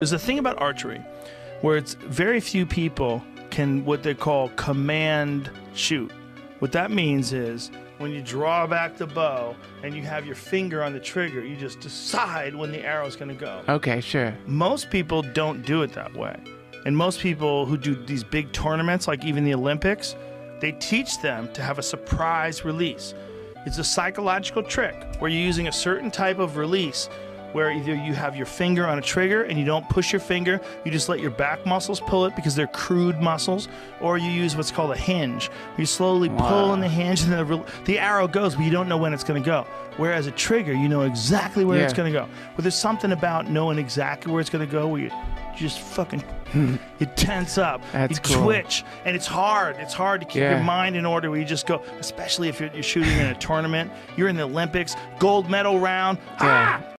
There's a thing about archery where it's very few people can what they call command shoot. What that means is when you draw back the bow and you have your finger on the trigger, you just decide when the arrow's going to go. Okay, sure. Most people don't do it that way. And most people who do these big tournaments, like even the Olympics, they teach them to have a surprise release. It's a psychological trick where you're using a certain type of release where either you have your finger on a trigger and you don't push your finger, you just let your back muscles pull it because they're crude muscles, or you use what's called a hinge. You slowly pull Wow. on the hinge and the, the arrow goes, but you don't know when it's going to go. Whereas a trigger, you know exactly where it's going to go. But there's something about knowing exactly where it's going to go where you just fucking you tense up, That's you cool. twitch, and it's hard. It's hard to keep Yeah. your mind in order where you just go, especially if you're, you're shooting in a tournament, you're in the Olympics, gold medal round. Yeah. Ah!